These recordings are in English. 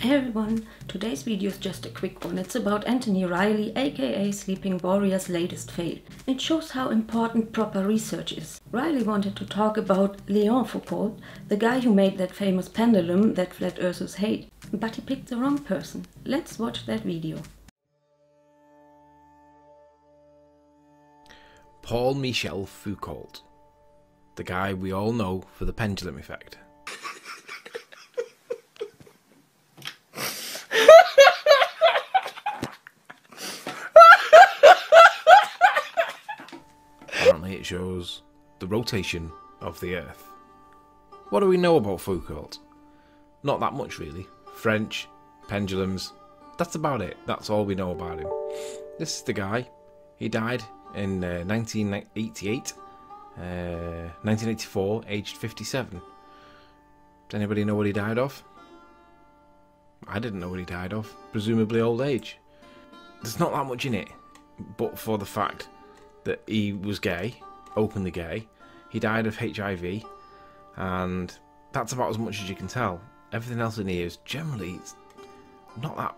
Hey everyone, today's video is just a quick one. It's about Anthony Riley, aka Sleeping Warrior's latest fail. It shows how important proper research is. Riley wanted to talk about Leon Foucault, the guy who made that famous pendulum that flat earthers hate. But he picked the wrong person. Let's watch that video. Paul Michel Foucault, the guy we all know for the pendulum effect. It shows the rotation of the Earth. What do we know about Foucault? Not that much, really. French, pendulums, that's about it. That's all we know about him. This is the guy. He died in uh, 1988, uh, 1984, aged 57. Does anybody know what he died of? I didn't know what he died of. Presumably old age. There's not that much in it, but for the fact that he was gay, openly gay, he died of HIV, and that's about as much as you can tell. Everything else in here is generally not that,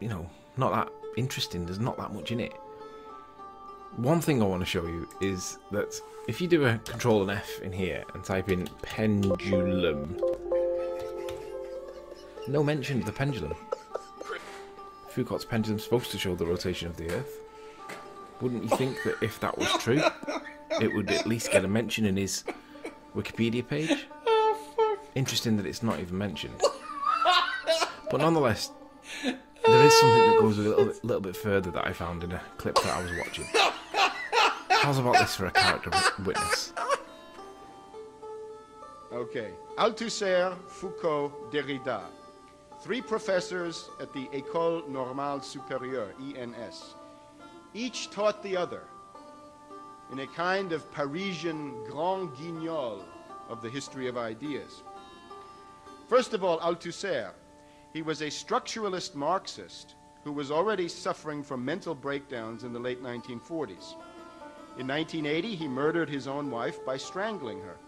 you know, not that interesting. There's not that much in it. One thing I want to show you is that if you do a Control and F in here and type in pendulum, no mention of the pendulum. Foucault's pendulum is supposed to show the rotation of the Earth. Wouldn't you think that if that was true, it would at least get a mention in his Wikipedia page? Oh, Interesting that it's not even mentioned. But nonetheless, there is something that goes a little bit, little bit further that I found in a clip that I was watching. How's about this for a character witness? Okay. Althusser, Foucault, Derrida. Three professors at the École Normale Supérieure, ENS. Each taught the other in a kind of Parisian grand guignol of the history of ideas. First of all, Althusser. He was a structuralist Marxist who was already suffering from mental breakdowns in the late 1940s. In 1980, he murdered his own wife by strangling her,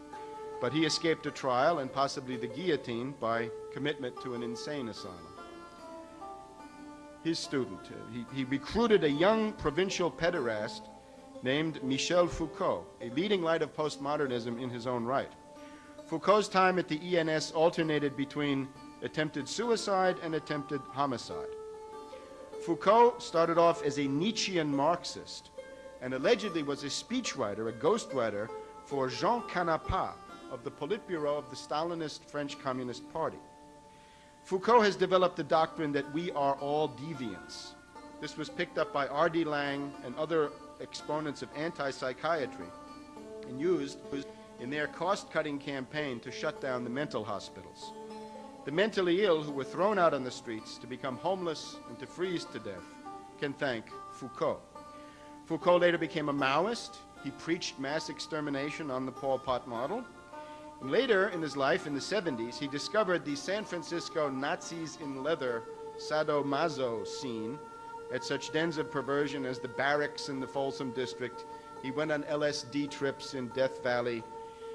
but he escaped a trial and possibly the guillotine by commitment to an insane asylum. His student, uh, he, he recruited a young provincial pederast named Michel Foucault, a leading light of postmodernism in his own right. Foucault's time at the ENS alternated between attempted suicide and attempted homicide. Foucault started off as a Nietzschean Marxist and allegedly was a speechwriter, a ghostwriter for Jean Kanapa of the Politburo of the Stalinist French Communist Party. Foucault has developed the doctrine that we are all deviants. This was picked up by R.D. Laing and other exponents of anti-psychiatry and used in their cost-cutting campaign to shut down the mental hospitals. The mentally ill who were thrown out on the streets to become homeless and to freeze to death can thank Foucault. Foucault later became a Maoist. He preached mass extermination on the Pol Pot model. And later in his life, in the 70s, he discovered the San Francisco Nazis in leather sadomaso scene at such dens of perversion as the barracks in the Folsom District. He went on LSD trips in Death Valley.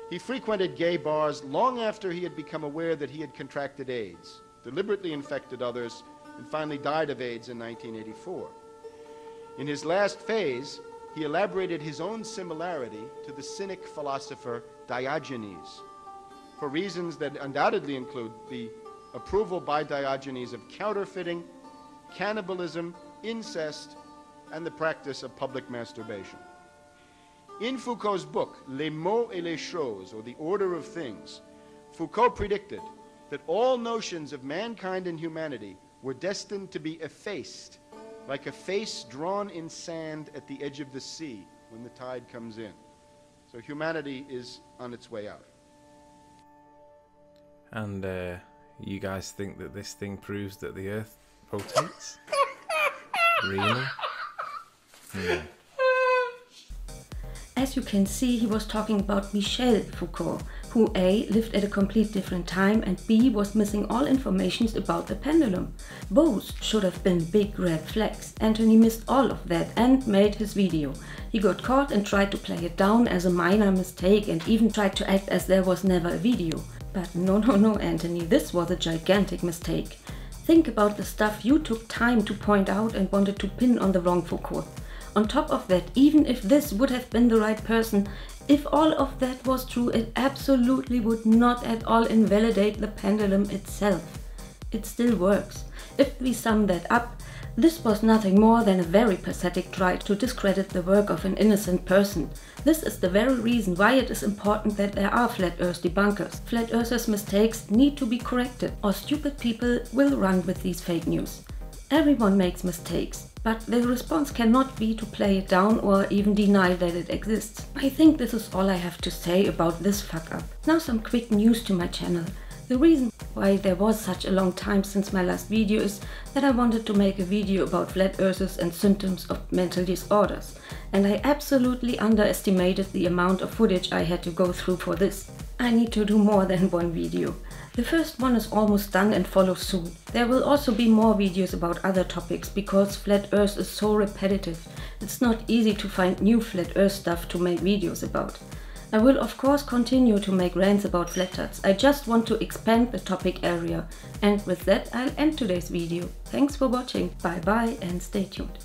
He frequented gay bars long after he had become aware that he had contracted AIDS, deliberately infected others, and finally died of AIDS in 1984. In his last phase, he elaborated his own similarity to the Cynic philosopher Diogenes, for reasons that undoubtedly include the approval by Diogenes of counterfeiting, cannibalism, incest, and the practice of public masturbation. In Foucault's book, Les mots et les choses, or The Order of Things, Foucault predicted that all notions of mankind and humanity were destined to be effaced like a face drawn in sand at the edge of the sea when the tide comes in. So humanity is on its way out. And uh, you guys think that this thing proves that the Earth rotates? really? Yeah. As you can see, he was talking about Michel Foucault, who A. lived at a complete different time and B. was missing all information about the pendulum. Both should have been big red flags. Anthony missed all of that and made his video. He got caught and tried to play it down as a minor mistake and even tried to act as there was never a video. But no, no, no, Anthony, this was a gigantic mistake. Think about the stuff you took time to point out and wanted to pin on the wrong Foucault. On top of that, even if this would have been the right person, if all of that was true, it absolutely would not at all invalidate the pendulum itself. It still works. If we sum that up, this was nothing more than a very pathetic try to discredit the work of an innocent person. This is the very reason why it is important that there are flat earth debunkers. Flat earthers' mistakes need to be corrected, or stupid people will run with these fake news. Everyone makes mistakes, but the response cannot be to play it down or even deny that it exists. I think this is all I have to say about this fuck up. Now some quick news to my channel. The reason why there was such a long time since my last video is that I wanted to make a video about flat earthers and symptoms of mental disorders, and I absolutely underestimated the amount of footage I had to go through for this. I need to do more than one video. The first one is almost done and follows soon. There will also be more videos about other topics because flat earth is so repetitive. It's not easy to find new flat earth stuff to make videos about. I will of course continue to make rants about flat. I just want to expand the topic area. And with that I'll end today's video. Thanks for watching, bye bye and stay tuned.